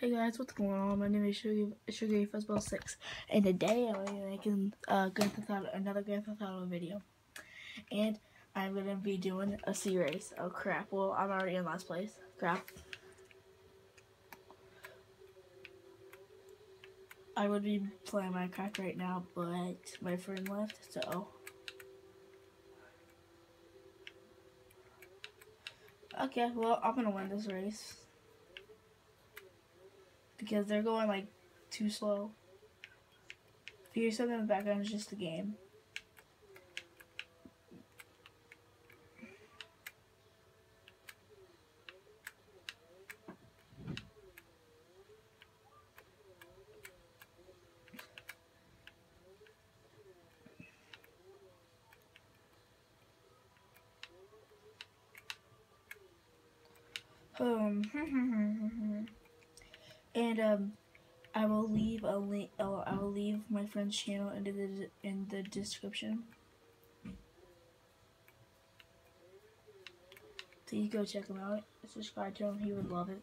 Hey guys, what's going on? My name is Sugar Sugar Fuzzball Six, and today I'm gonna be making uh, Grand Theft Auto, another Grand Theft Auto video, and I'm gonna be doing a sea race. Oh crap! Well, I'm already in last place. Crap. I would be playing Minecraft right now, but my friend left, so. Okay, well, I'm gonna win this race because they're going like too slow. If you hear something in the background, it's just the game. Um. Hmm, hmm, hmm, and um, I will leave a link. I will leave my friend's channel into the in the description. Please go check him out. Subscribe to him. He would love it.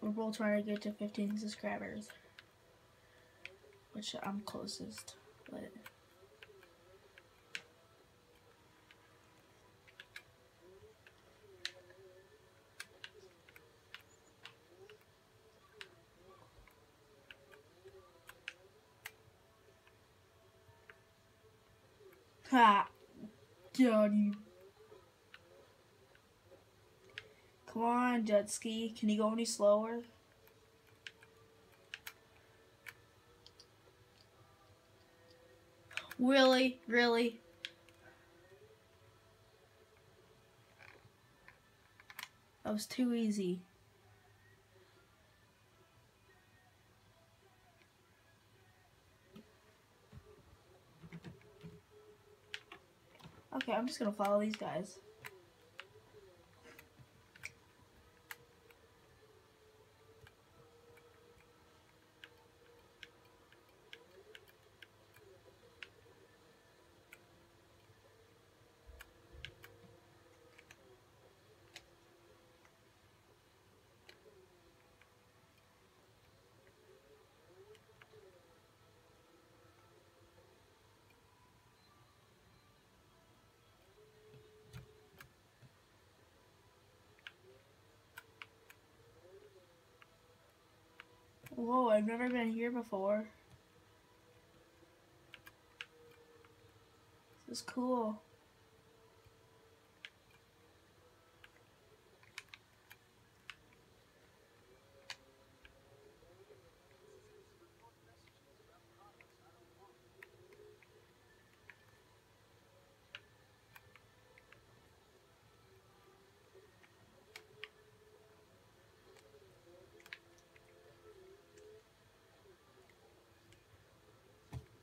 We're both trying to get to 15 subscribers, which I'm closest, but. Johnny. Come on, jet ski. Can you go any slower? Really? Really? That was too easy. Okay, I'm just gonna follow these guys. Whoa, I've never been here before. This is cool.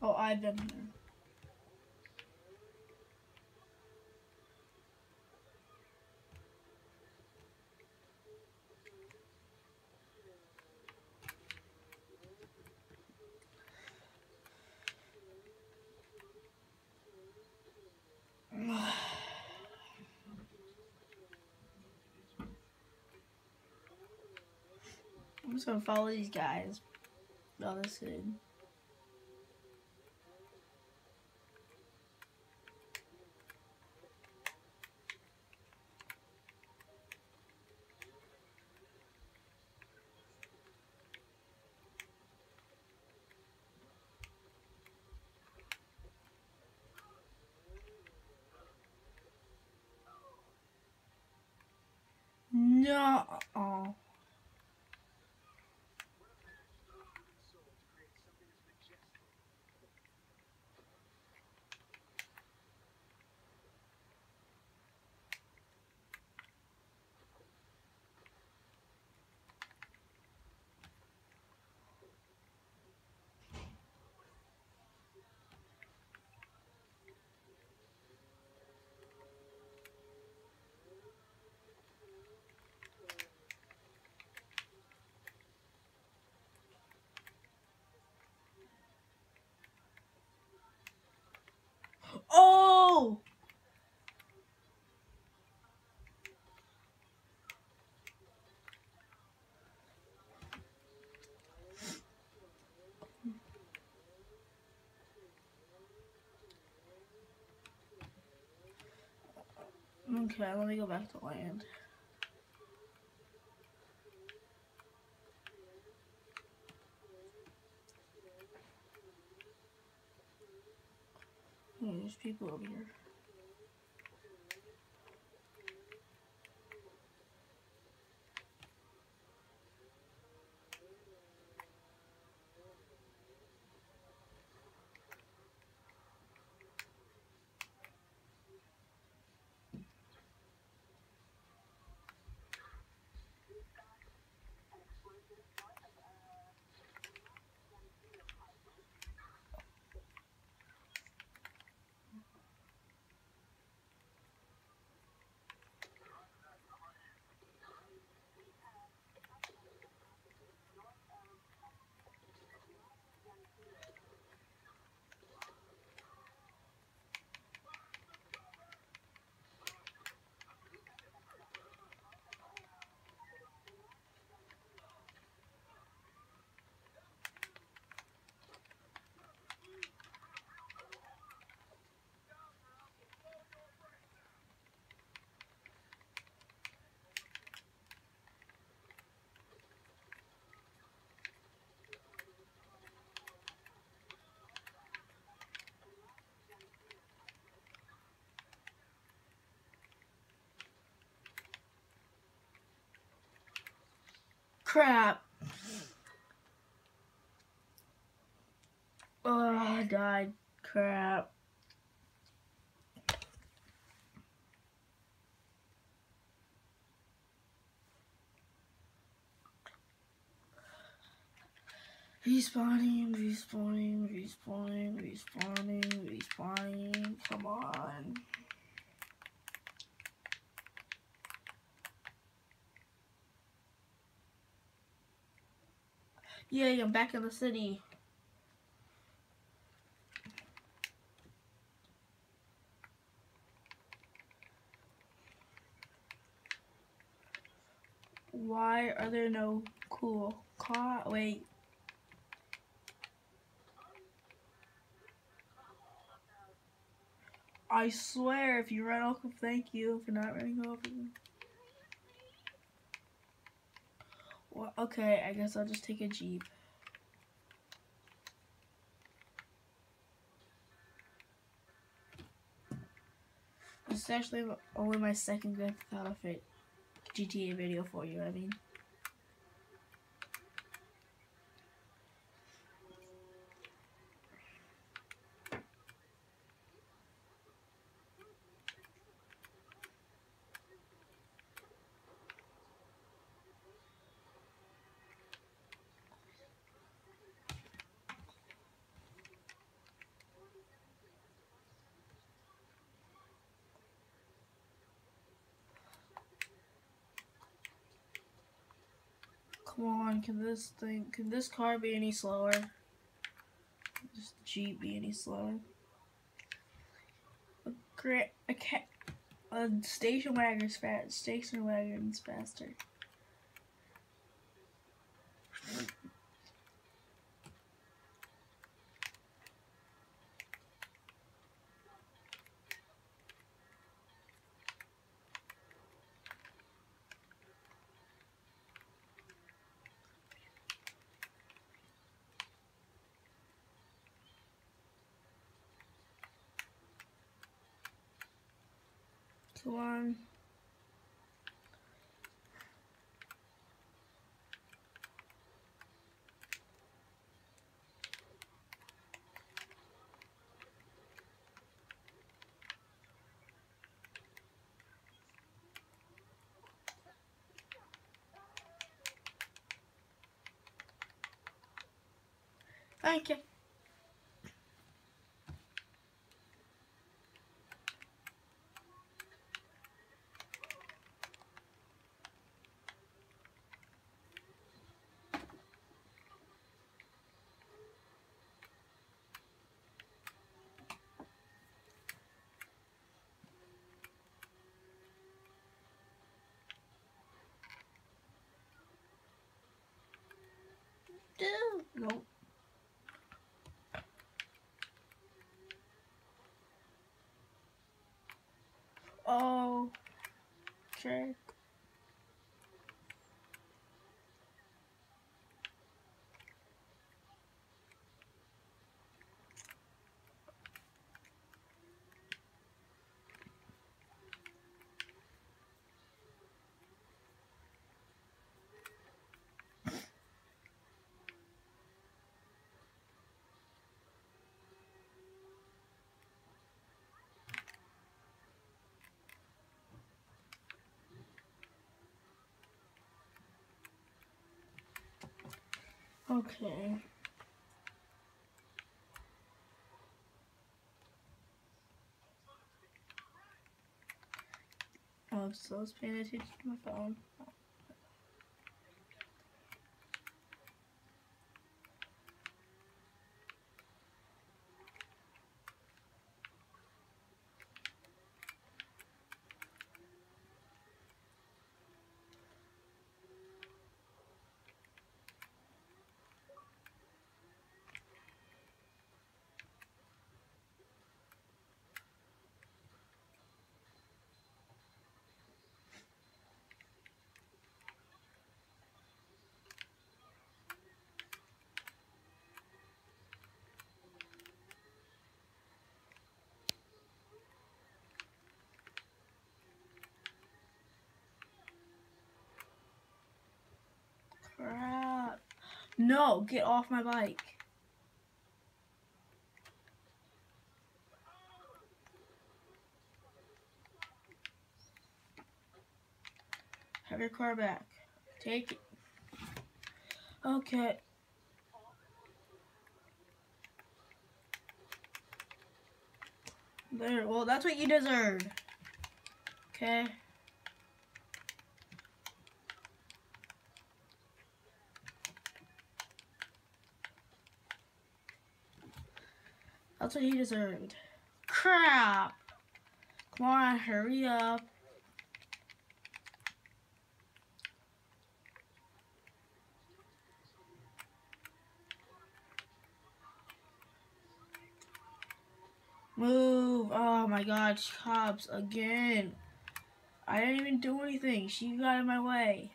Oh, I've been here. I'm just gonna follow these guys. Oh, that's good. No. Oh. Okay, let me go back to land. Hmm, there's people over here. Crap. Oh, I died. Crap. Respawning, respawning, respawning, respawning, respawning. Come on. Yay, I'm back in the city. Why are there no cool car? Wait. I swear, if you run off, thank you for not running over me. Well, okay, I guess I'll just take a Jeep. This is actually only my second Grand Theft Auto GTA video for you, I mean. Come on, can this thing, can this car be any slower? This Jeep be any slower? A great, a cat, a station wagon's fast, station wagon's faster. Come on. Sure. Okay. Oh, so I was paying attention to my phone. Crap. No, get off my bike. Have your car back. Take it. Okay. There, well, that's what you deserve. Okay. That's what he deserved. Crap! Come on, hurry up. Move! Oh my god, cops again. I didn't even do anything. She got in my way.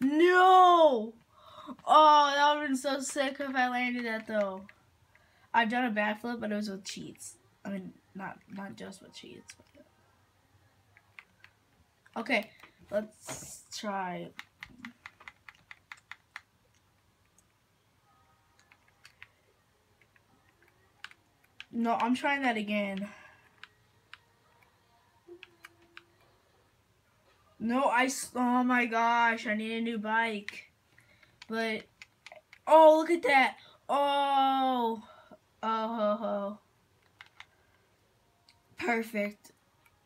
No! Oh, that would have been so sick if I landed that though. I've done a backflip, but it was with cheats. I mean, not not just with cheats. But... Okay, let's try. No, I'm trying that again. No, I, oh my gosh, I need a new bike. But, oh, look at that. Oh, oh, ho, ho. Perfect.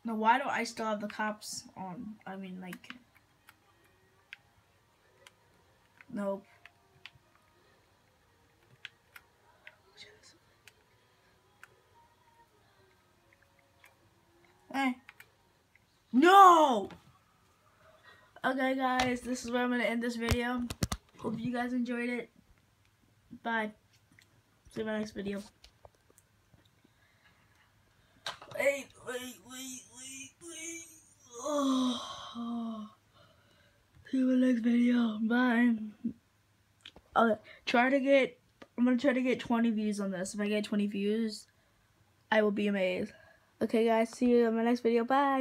Now, why do I still have the cops on? I mean, like, nope. Hey. No! Okay, guys, this is where I'm going to end this video. Hope you guys enjoyed it. Bye. See you in my next video. Wait, wait, wait, wait, wait. Oh. See you in my next video. Bye. Okay, try to get, I'm going to try to get 20 views on this. If I get 20 views, I will be amazed. Okay, guys, see you in my next video. Bye.